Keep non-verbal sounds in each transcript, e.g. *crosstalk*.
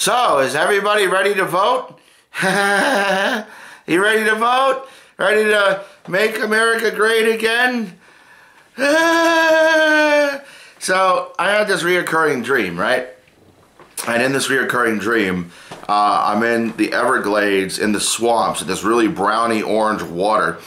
So, is everybody ready to vote? *laughs* you ready to vote? Ready to make America great again? *laughs* so, I had this reoccurring dream, right? And in this reoccurring dream, uh, I'm in the Everglades in the swamps, in this really browny orange water.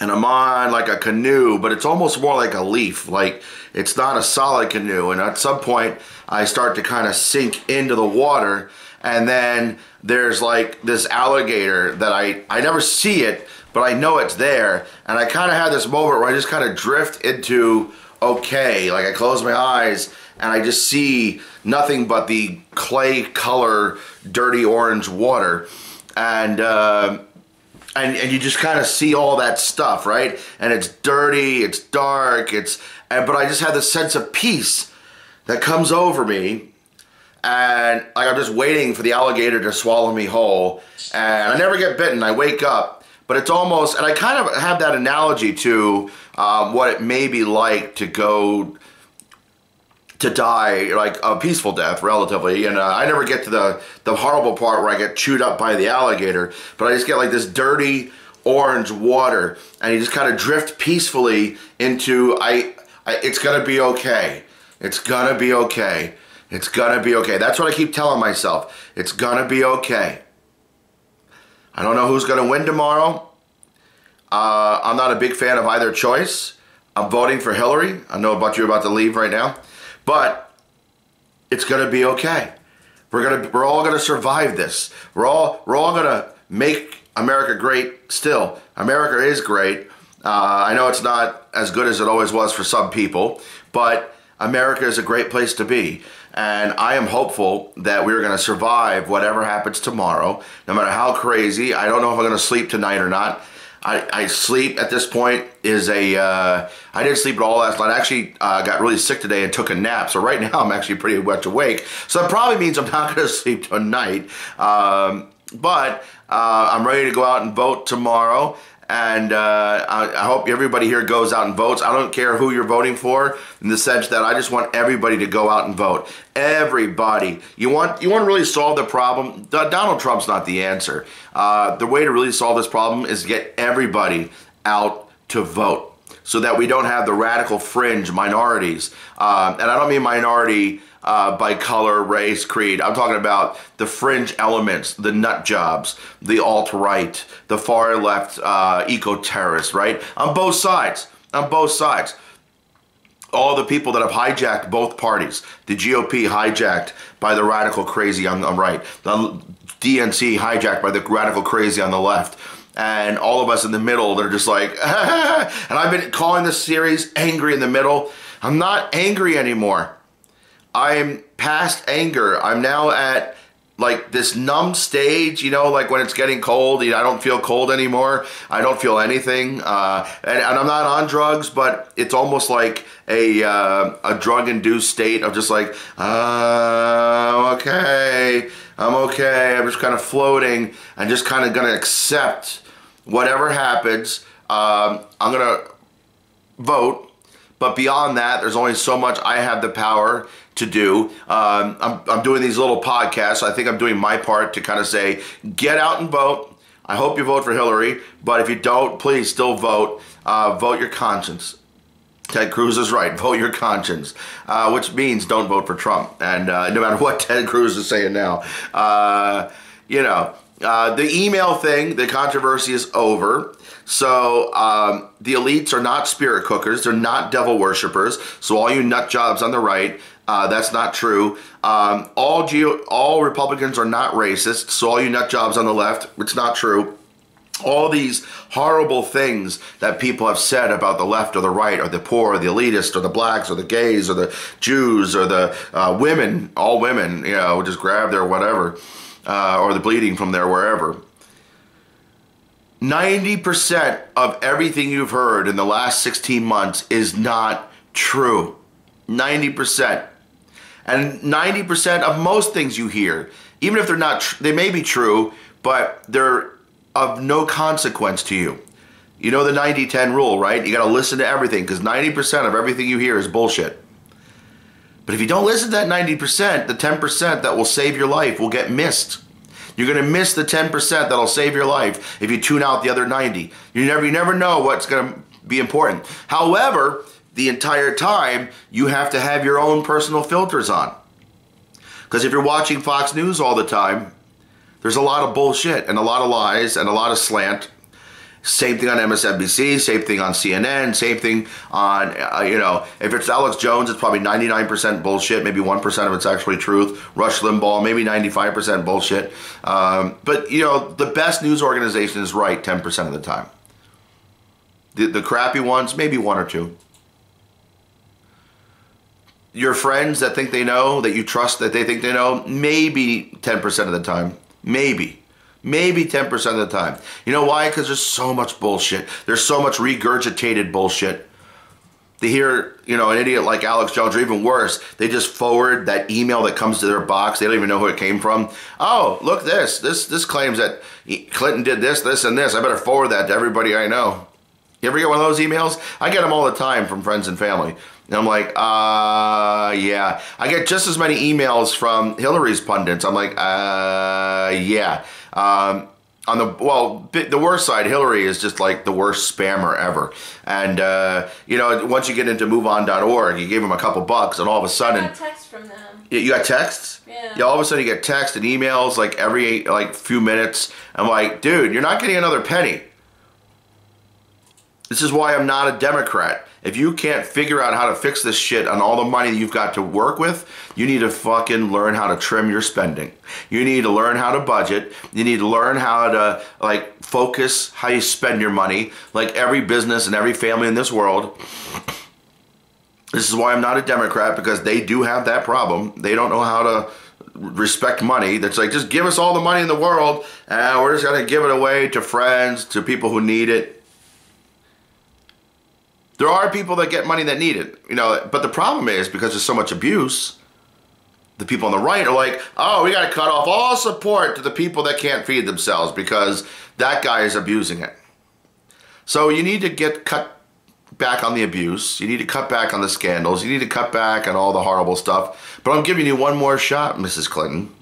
And I'm on like a canoe, but it's almost more like a leaf. Like it's not a solid canoe. And at some point, I start to kind of sink into the water. And then there's like this alligator that I, I never see it, but I know it's there. And I kind of have this moment where I just kind of drift into okay. Like I close my eyes and I just see nothing but the clay color, dirty orange water. And, uh, and, and you just kind of see all that stuff, right? And it's dirty, it's dark, it's, and, but I just have this sense of peace that comes over me. And like I'm just waiting for the alligator to swallow me whole. And I never get bitten. I wake up, but it's almost, and I kind of have that analogy to um, what it may be like to go to die like a peaceful death relatively. And uh, i never get to the the horrible part where i get chewed up by the alligator but i just get like this dirty orange water and you just kind of drift peacefully into I, I it's gonna be okay. It's gonna be okay. It's gonna be okay. That's what i keep telling myself. It's gonna be okay. I don't know who's gonna win tomorrow. Uh, i'm not a big fan of either choice. I'm voting for hillary. I know about you about to leave right now but it's going to be okay. We're to we're all to survive this. We're all we're all to make America great still. America is great. Uh, I know it's not as good as it always was for some people, but America is a great place to be. And I am hopeful that we're going to survive whatever happens tomorrow, no matter how crazy. I don't know if I'm going to sleep tonight or not. I, I sleep at this point is a. Uh, I didn't sleep at all last night. I actually uh, got really sick today and took a nap. So right *laughs* now I'm actually pretty much awake. So that probably means I'm not going *laughs* to sleep tonight. Um, but uh, I'm ready to go out and vote tomorrow. And uh, I, I, hope everybody here goes out and votes. I don't care who you're voting for, in the sense that I just want everybody to go out and vote. Everybody. You want you want to really solve the problem. Donald Trump's not the answer. Uh, the way to really solve this problem is to get everybody out to vote, so that we don't have the radical fringe minorities. Uh, and I don't mean minority uh, by color, race, creed. I'm talking about the fringe elements, the nut jobs, the alt right, the far left uh, eco terrorists, right? On both sides. On both sides. All the people that have hijacked both parties. The GOP hijacked by the radical crazy on the right. The DNC hijacked by the radical crazy on the left and all of us in the middle they're just like *laughs* and i've been calling this series angry in the middle i'm not angry anymore I'm past anger. I'm now at like this numb stage, you know, like when it's getting cold, you know, I don't feel cold anymore. I don't feel anything. Uh, and, and, I'm not on drugs, but it's almost like a, uh, a drug induced state of just like, uh, okay, I'm okay. I'm just kind of floating I'm just kind of going to accept whatever happens. Um, I'm going to vote. But beyond that, there's only so much I have the power to do. Um, I'm, I'm doing these little podcasts. I think I'm doing my part to kind of say, get out and vote. I hope you vote for Hillary, but if you don't, please still vote. Uh, vote your conscience. Ted Cruz is right. *laughs* Vote your conscience, uh, which means don't vote for Trump. And uh, no matter what *laughs* Ted Cruz is saying now, uh, you know, uh, the email thing, the controversy is over. So um, the elites are not spirit cookers. They're not devil worshippers. So all you nut jobs on the right, uh, that's not true. Um, all Geo- all Republicans are not racist. So all you nut jobs on the left, it's not true. All these horrible things that people have said about the left or the right or the poor or the elitist or the blacks or the gays or the Jews or the uh, women, all women, you know, just grab their whatever, uh, or the bleeding from there, wherever. 90% of everything you've heard in the last 16 months is not true. 90%. And 90% of most things you hear, even if they're not, tr- they may be true, but they're of no consequence to you. You know the 90 10 rule, right? You got to listen to everything because 90% of everything you hear is bullshit. But if you don't listen to that 90%, the 10% that will save your life will get missed. You're going to miss the 10% that'll save your life if you tune out the other 90. You never you never know what's going to be important. However, the entire time you have to have your own personal filters on. Because if you're watching Fox News all the time, there's a lot of bullshit and a lot of lies and a lot of slant. Same thing on MSNBC, same thing on CNN, same thing on, uh, you know, if it's Alex Jones, it's probably 99% bullshit, maybe 1% of it's actually truth. Rush Limbaugh, maybe 95% bullshit. Um, but, you know, the best news organization is right 10% of the time. The, the crappy ones, maybe one or two. Your friends that think they know, that you trust that they think they know, maybe 10% of the time. Maybe. Maybe 10% of the time. You know why? Because there's so much bullshit. There's so much regurgitated bullshit. They hear, you know, an idiot like Alex Jones, or even worse, they just forward that email that comes to their box. They don't even know who it came from. Oh, look this. This this claims that Clinton did this, this, and this. I better forward that to everybody I know. You ever get one of those emails? I get them all the time from friends and family. And I'm like, uh, yeah. I get just as many emails from Hillary's pundits. I'm like, uh, yeah. Um, on the well, the worst side, Hillary is just like the worst spammer ever. And uh, you know, once you get into MoveOn.org, you give them a couple bucks, and all of a sudden, I got text from them. You got texts? Yeah. Yeah. All of a sudden, you get text and emails like every like few minutes. I'm like, dude, you're not getting another penny. This is why I'm not a Democrat. If you can't figure out how to fix this shit on all the money you've got to work with, you need to fucking learn how to trim your spending. You need to learn how to budget. You need to learn how to like focus how you spend your money, like every business and every family in this world. This is why I'm not a Democrat because they do have that problem. They don't know how to respect money. That's like just give us all the money in the world and we're just gonna give it away to friends, to people who need it there are people that get money that need it, you know, but the problem is because there's so much abuse, the people on the right are like, oh, we got to cut off all support to the people that can't feed themselves because that guy is abusing it. So you need to get cut back on the abuse. You need to cut back on the scandals. You need to cut back on all the horrible stuff. But I'm giving you one more shot, Mrs. Clinton.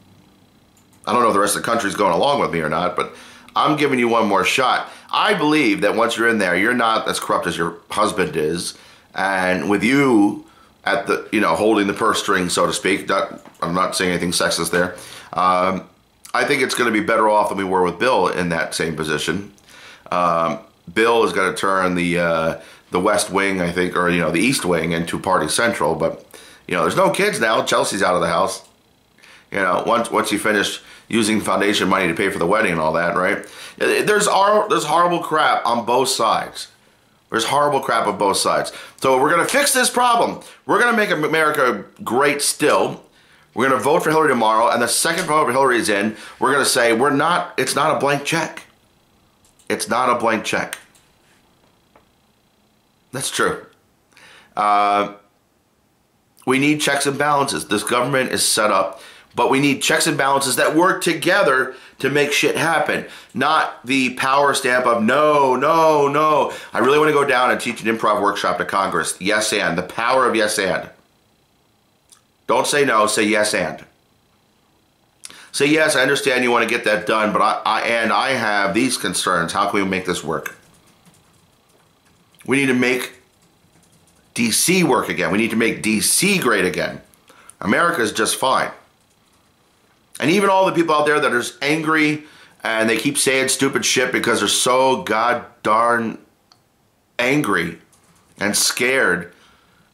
I don't know if the rest of the country's going along with me or not, but I'm giving you one more shot. I believe that once you're in there, you're not as corrupt as your husband is, and with you at the you know holding the purse string, so to speak. Not, I'm not saying anything sexist there. Um, I think it's going to be better off than we were with Bill in that same position. Um, Bill is going to turn the uh, the West Wing, I think, or you know the East Wing into Party Central. But you know, there's no kids now. Chelsea's out of the house. You know, once once you finish using foundation money to pay for the wedding and all that, right? There's there's horrible crap on both sides. There's horrible crap on both sides. So we're gonna fix this problem. We're gonna make America great still. We're gonna vote for Hillary tomorrow, and the second vote for Hillary is in, we're gonna say we're not. It's not a blank check. It's not a blank check. That's true. Uh, we need checks and balances. This government is set up but we need checks and balances that work together to make shit happen. Not the power stamp of no, no, no. I really want to go down and teach an improv workshop to Congress. Yes and. The power of yes and. Don't say no, say yes and. Say yes, I understand you want to get that done, but I, I and I have these concerns. How can we make this work? We need to make DC work again. We need to make DC great again. America is just fine. And even all the people out there that are angry and they keep saying stupid shit because they're so god darn angry and scared.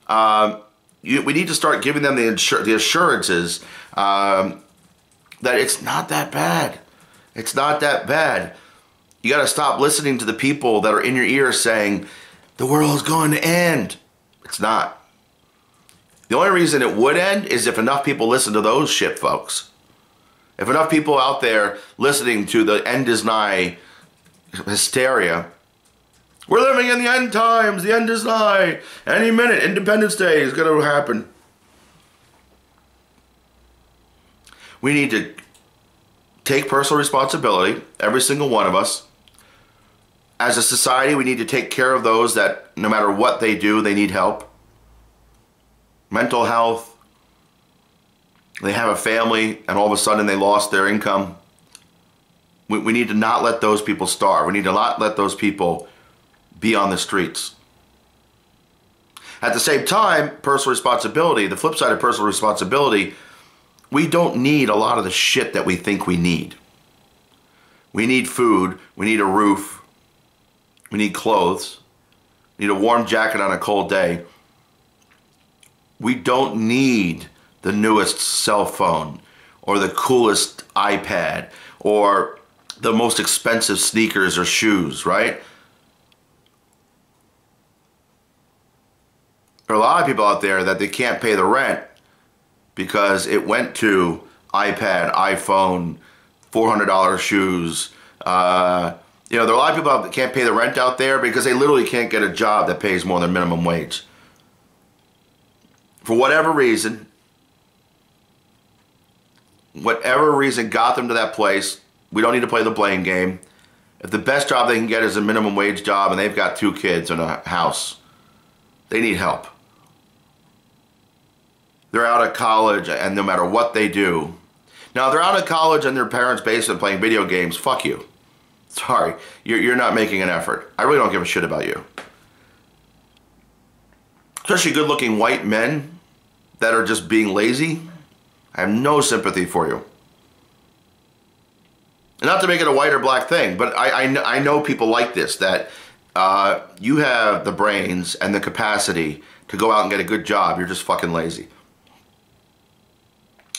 Um, you, we need to start giving them the, insur- the assurances um, that it's not that bad. It's not that bad. You got to stop listening to the people that are in your ear saying, the world's going to end. It's not. The only reason it would end is if enough people listen to those shit folks. If enough people out there listening to the end is nigh hysteria, we're living in the end times, the end is nigh. Any minute, Independence Day is going to happen. We need to take personal responsibility, every single one of us. As a society, we need to take care of those that no matter what they do, they need help. Mental health, they have a family and all of a sudden they lost their income. We, we need to not let those people starve. We need to not let those people be on the streets. At the same time, personal responsibility, the flip side of personal responsibility, we don't need a lot of the shit that we think we need. We need food, we need a roof, we need clothes, we need a warm jacket on a cold day. We don't need the newest cell phone or the coolest iPad or the most expensive sneakers or shoes, right? There are a lot of people out there that they can't pay the rent because it went to iPad, iPhone, $400 shoes. Uh, you know, there are a lot of people that can't pay the rent out there because they literally can't get a job that pays more than minimum wage. For whatever reason, whatever reason got them to that place, we don't need to play the blame game. If the best job they can get is a minimum wage job and they've got two kids and a house, they need help. They're out of college and no matter what they do. Now, they're out of college and their parents' basement playing video games. Fuck you. Sorry, you're, you're not making an effort. I really don't give a shit about you. Especially good looking white men that are just being lazy. I have no sympathy for you. And not to make it a white or black thing, but I, I, I know people like this that uh, you have the brains and the capacity to go out and get a good job. You're just fucking lazy.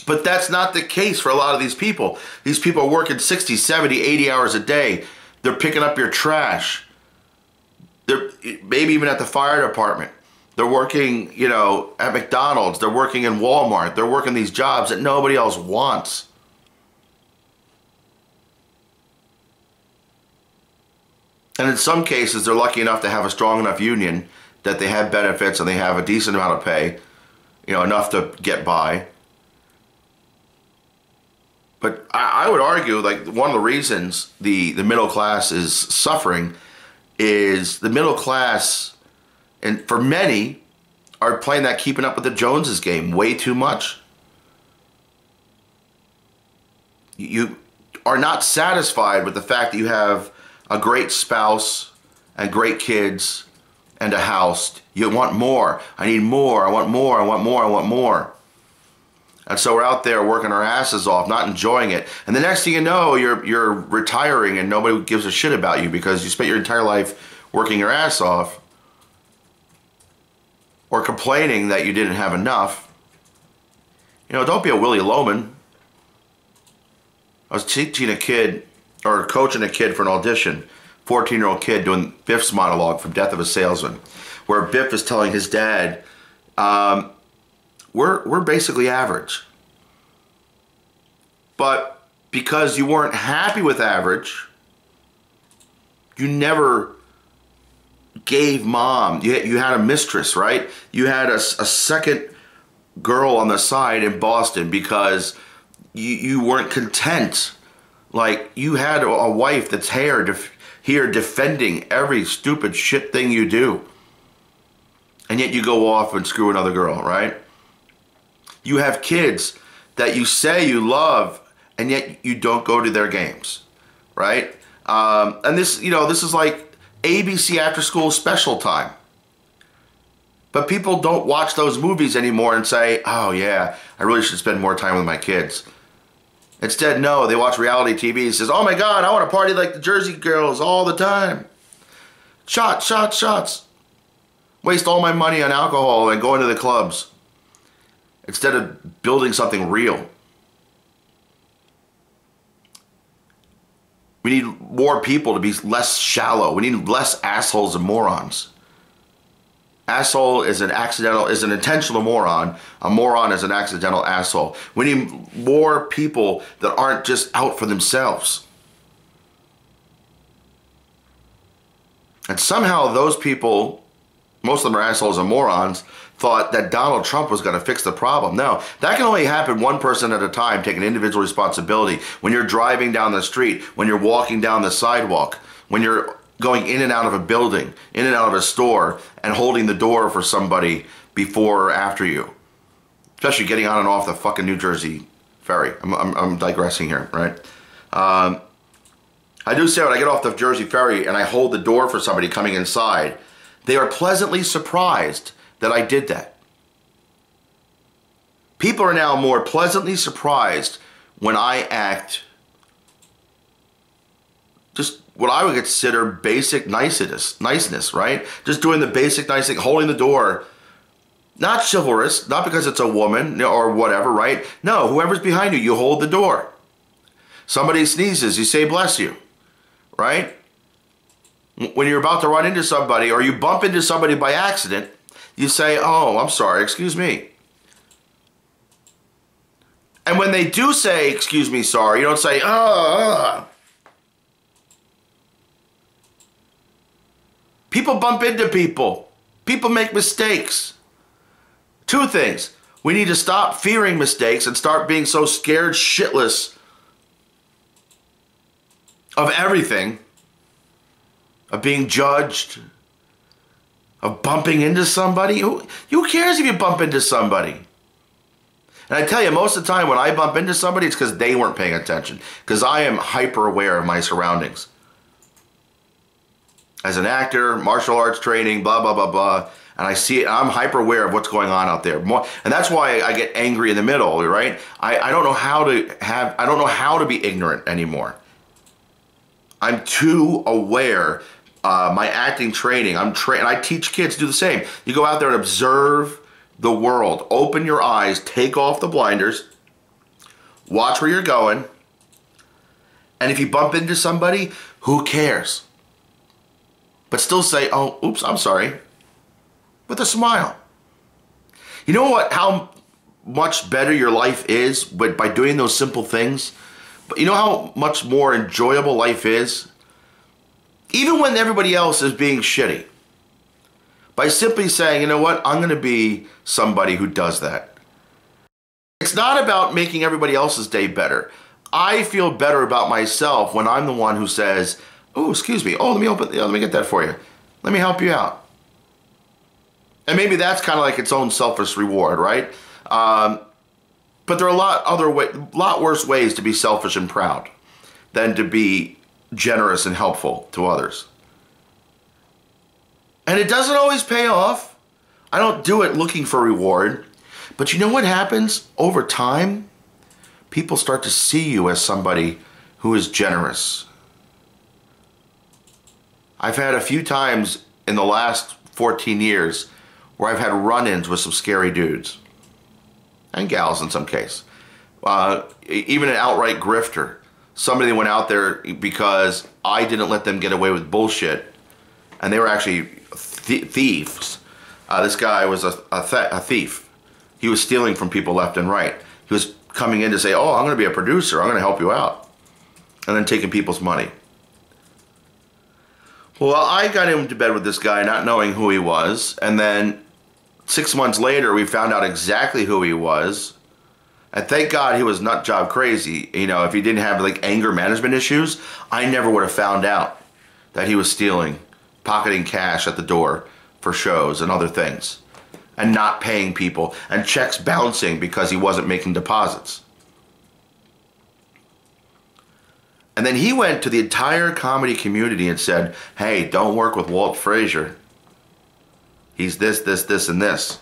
But that's not the case for a lot of these people. These people are working 60, 70, 80 hours a day. They're picking up your trash. They're maybe even at the fire department. They're working, you know, at McDonald's. They're working in Walmart. They're working these jobs that nobody else wants. And in some cases, they're lucky enough to have a strong enough union that they have benefits and they have a decent amount of pay, you know, enough to get by. But I, I would argue, like, one of the reasons the, the middle class is suffering is the middle class, and for many, are playing that keeping up with the Joneses game way too much. You are not satisfied with the fact that you have a great spouse and great kids and a house. You want more. I need more. I want more. I want more. I want more. And so we're out there working our asses off, not enjoying it. And the next thing you know, you're you're retiring and nobody gives a shit about you because you spent your entire life working your ass off or complaining that you didn't have enough. You know, don't be a Willy Loman. I was teaching a kid or coaching a kid for an audition, 14 year old kid doing Biff's monologue from Death of a Salesman, where Biff is telling his dad, um, we're, we're basically average. But because you weren't happy with average, you never gave mom, you had, you had a mistress, right? You had a, a second girl on the side in Boston because you, you weren't content like you had a wife that's here, def- here defending every stupid shit thing you do. And yet you go off and screw another girl, right? You have kids that you say you love and yet you don't go to their games, right? Um, and this, you know, this is like ABC after school special time. But people don't watch those movies anymore and say, oh yeah, I really should spend more time with my kids. Instead, no, they watch reality TV and says, oh my God, I want to party like the Jersey girls all the time. Shots, shots, shots. Waste all my money on alcohol and going to the clubs. Instead of building something real. We need more people to be less shallow. We need less assholes and morons. Asshole is an accidental, is an intentional moron. A moron is an accidental asshole. We need more people that aren't just out for themselves. And somehow those people, most of them are assholes and morons, thought that Donald Trump was going to fix the problem. No, that can only happen one person at a time, taking individual responsibility. When you're driving down the street, when you're walking down the sidewalk, when you're going in and out of a building, in and out of a store, and holding the door for somebody before or after you. especially getting on and off the fucking New Jersey ferry. I'm, I'm, I'm digressing here, right? Um, I do say when I get off the Jersey ferry and I hold the door for somebody coming inside, they are pleasantly surprised that I did that. People are now more pleasantly surprised when I act just what I would consider basic niceness, niceness, right? Just doing the basic nice thing, holding the door. Not chivalrous, not because it's a woman or whatever, right? No, whoever's behind you, you hold the door. Somebody sneezes, you say bless you, right? When you're about to run into somebody or you bump into somebody by accident, you say, oh, I'm sorry, excuse me. And when they do say, excuse me, sorry, you don't say, oh, People bump into people. People make mistakes. Two things. We need to stop fearing mistakes and start being so scared shitless of everything, of being judged, of bumping into somebody. Who, who cares if you bump into somebody? And I tell you, most of the time when I bump into somebody, it's because they weren't paying attention. Because I am hyper aware of my surroundings as an actor, martial arts training, blah, blah, blah, blah. And I see it, I'm hyper aware of what's going on out there. And that's why I get angry in the middle, right? I, I don't know how to have, I don't know how to be ignorant anymore. I'm too aware. Uh, my acting training, I'm trained, I teach kids to do the same. You go out there and observe the world. Open your eyes, take off the blinders, watch where you're going. And if you bump into somebody, who cares? but still say, oh, oops, I'm sorry, with a smile. You know what? How much better your life is but by doing those simple things? But you know how much more enjoyable life is? Even when everybody else is being shitty. By simply saying, you know what, I'm going to be somebody who does that. It's not about making everybody else's day better. I feel better about myself when I'm the one who says, Oh, excuse me. Oh, let me open. Let me get that for you. Let me help you out. And maybe that's kind of like its own selfish reward, right? Um, but there are a lot other way, lot worse ways to be selfish and proud than to be generous and helpful to others. And it doesn't always pay off. I don't do it looking for reward. But you know what happens over time? People start to see you as somebody who is generous, I've had a few times in the last 14 years where I've had run-ins with some scary dudes and gals in some case. Uh, even an outright grifter. Somebody went out there because I didn't let them get away with bullshit, and they were actually th thieves. Uh, this guy was a, a, th a thief. He was stealing from people left and right. He was coming in to say, "Oh, I'm going to be a producer. I'm going to help you out," and then taking people's money. Well, I got into bed with this guy not knowing who he was, and then six months later, we found out exactly who he was. And thank God he was nut job crazy. You know, if he didn't have like anger management issues, I never would have found out that he was stealing, pocketing cash at the door for shows and other things, and not paying people, and checks bouncing because he wasn't making deposits. And then he went to the entire comedy community and said, hey, don't work with Walt Frasier. He's this, this, this, and this.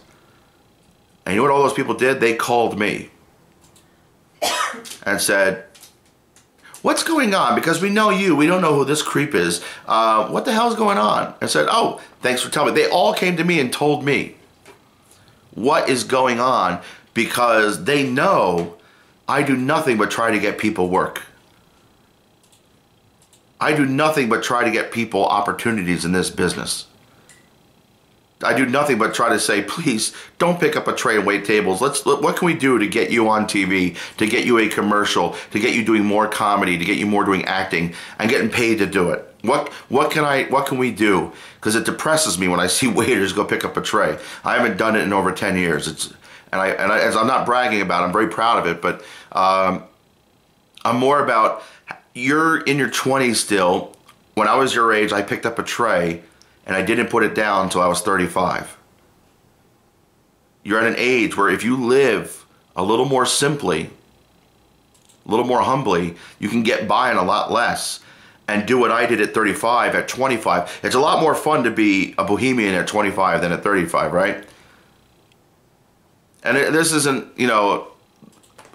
And you know what all those people did? They called me and said, what's going on? Because we know you, we don't know who this creep is. Uh, what the hell's going on? I said, oh, thanks for telling me. They all came to me and told me what is going on because they know I do nothing but try to get people work. I do nothing but try to get people opportunities in this business. I do nothing but try to say, please don't pick up a tray and wait tables. Let's what can we do to get you on TV, to get you a commercial, to get you doing more comedy, to get you more doing acting and getting paid to do it. What what can I what can we do? Because it depresses me when I see *laughs* waiters go pick up a tray. I haven't done it in over 10 years. It's and I and I, as I'm not bragging about, it, I'm very proud of it, but um, I'm more about you're in your 20s still. When I was your age, I picked up a tray and I didn't put it down until I was 35. you're at an age where if you live a little more simply, a little more humbly, you can get by on a lot less and do what I did at 35, at 25. It's a lot more fun to be a bohemian at 25 than at 35, right? And it, this isn't, you know,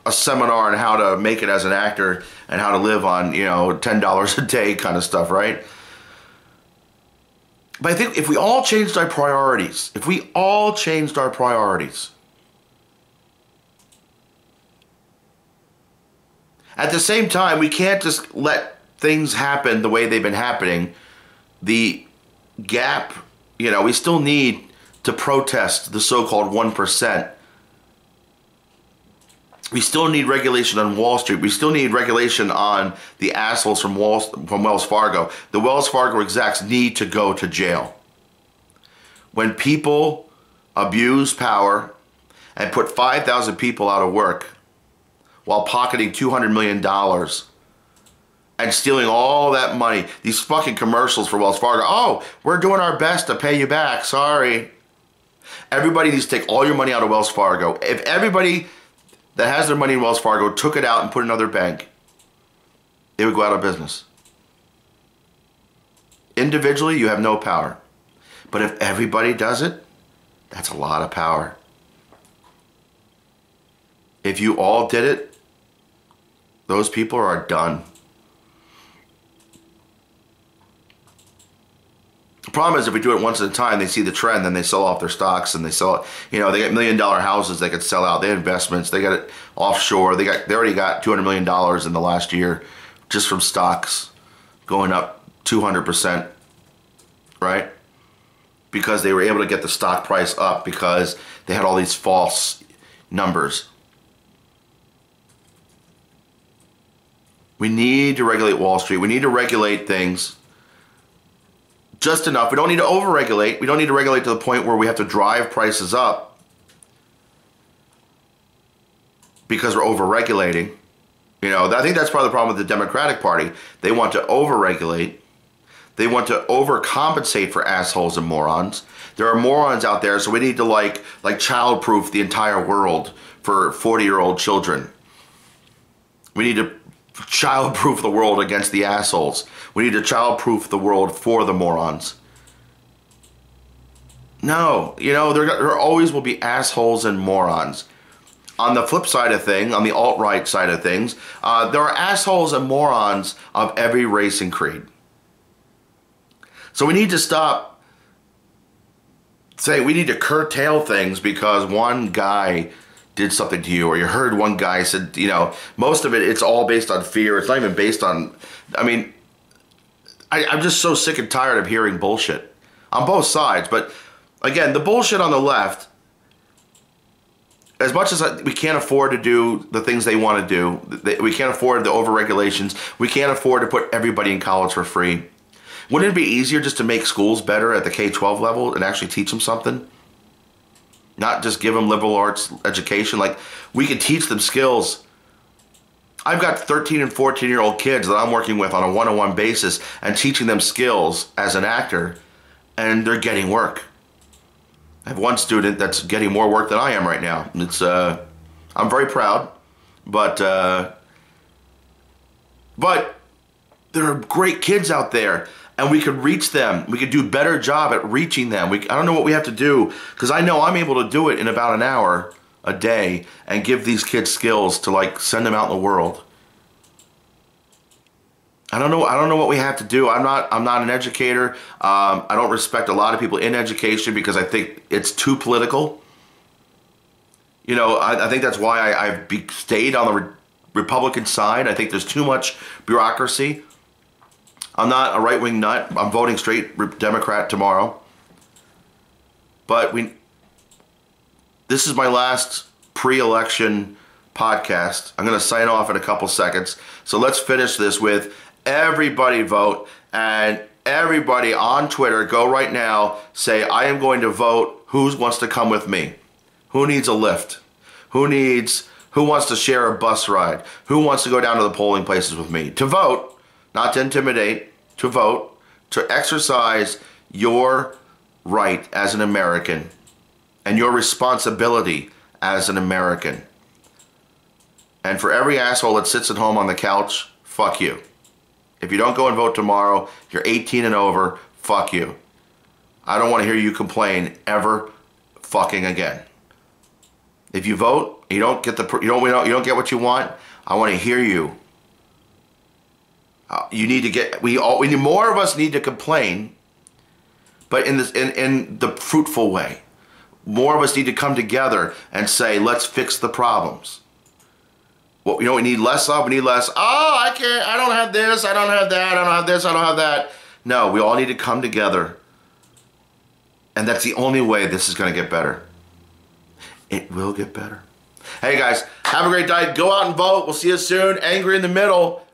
a seminar on how to make it as an actor and how to live on, you know, $10 a day kind of stuff, right? But I think if we all changed our priorities, if we all changed our priorities, at the same time, we can't just let things happen the way they've been happening. The gap, you know, we still need to protest the so called 1% we still need regulation on Wall Street. We still need regulation on the assholes from Wall, from Wells Fargo. The Wells Fargo execs need to go to jail. When people abuse power and put 5,000 people out of work while pocketing $200 million and stealing all that money, these fucking commercials for Wells Fargo. Oh, we're doing our best to pay you back. Sorry. Everybody needs to take all your money out of Wells Fargo. If everybody that has their money in Wells Fargo took it out and put it in another bank, they would go out of business. Individually, you have no power. But if everybody does it, that's a lot of power. If you all did it, those people are done. The problem is if we do it once at a time, they see the trend, then they sell off their stocks and they sell it. You know, they get million dollar houses they could sell out. They have investments. They got it offshore. They got they already got two hundred million dollars in the last year just from stocks going up two hundred percent, right? Because they were able to get the stock price up because they had all these false numbers. We need to regulate Wall Street. We need to regulate things just enough. We don't need to overregulate. We don't need to regulate to the point where we have to drive prices up because we're overregulating. You know, I think that's part of the problem with the Democratic Party. They want to overregulate. They want to overcompensate for assholes and morons. There are morons out there, so we need to like like childproof the entire world for 40-year-old children. We need to childproof the world against the assholes. We need to childproof the world for the morons. No, you know, there, there always will be assholes and morons. On the flip side of thing, on the alt-right side of things, uh, there are assholes and morons of every race and creed. So we need to stop saying we need to curtail things because one guy did something to you or you heard one guy said you know most of it it's all based on fear. It's not even based on i mean I, i'm just so sick and tired of hearing bullshit on both sides. But again the bullshit on the left as much as we can't afford to do the things they want to do we can't afford the over regulations we can't afford to put everybody in college for free wouldn't it be easier just to make schools better at the k-12 level and actually teach them something not just give them liberal arts education. Like we could teach them skills. I've got 13 and 14 year old kids that I'm working with on a one on one basis and teaching them skills as an actor, and they're getting work. I have one student that's getting more work than I am right now. It's uh, I'm very proud, but uh, but there are great kids out there and we could reach them. We could do a better job at reaching them. We, I don't know what we have to do because I know I'm able to do it in about an hour a day and give these kids skills to like send them out in the world. I don't know. I don't know what we have to do. I'm not. I'm not an educator. Um, I don't respect a lot of people in education because I think it's too political. You know, I, I think that's why I, have stayed on the re Republican side. I think there's too much bureaucracy. I'm not a right wing nut. I'm voting straight Democrat tomorrow. But we. This is my last pre-election podcast. I'm going to sign off in a couple seconds. So let's finish this with everybody vote and everybody on Twitter go right now say I am going to vote who wants to come with me? Who needs a lift? Who needs who wants to share a bus ride? Who wants to go down to the polling places with me? To vote not to intimidate, to vote, to exercise your right as an American and your responsibility as an American. And for every asshole that sits at home on the couch, fuck you. If you don't go and vote tomorrow, you're 18 and over, fuck you. I don't want to hear you complain ever fucking again. If you vote, you don't get the you don't you don't get what you want. I want to hear you. Uh, you need to get we all we need more of us need to complain, but in this in in the fruitful way. More of us need to come together and say, let's fix the problems. What you know we need less of, we need less, oh, I can't, I don't have this, I don't have that, I don't have this, I don't have that. No, we all need to come together. And that's the only way this is gonna get better. It will get better. Hey guys, have a great night. Go out and vote. We'll see you soon. Angry in the middle.